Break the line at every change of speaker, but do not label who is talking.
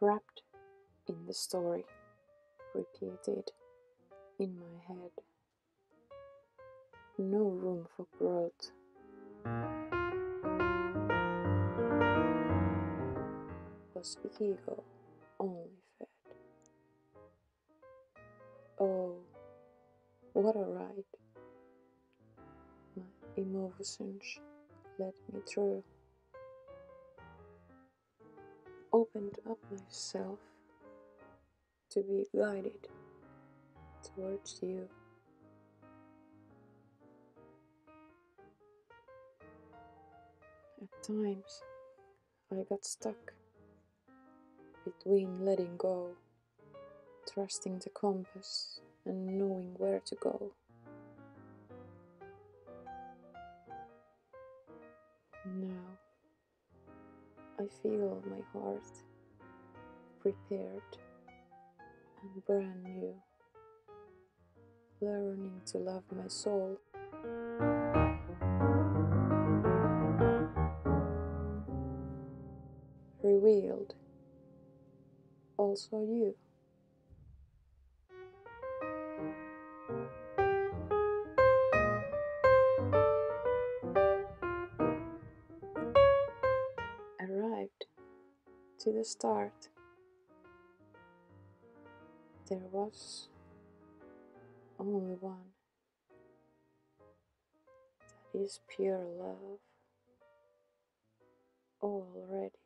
wrapped in the story, repeated in my head. No room for growth. Was ego only fed? Oh, what a ride! My emotions led me through. Opened up myself to be guided towards you. At times, I got stuck between letting go, trusting the compass, and knowing where to go. Now, I feel my heart prepared and brand new, learning to love my soul. Revealed, also you. To the start. There was only one. That is pure love. Already